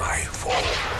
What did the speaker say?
my fault.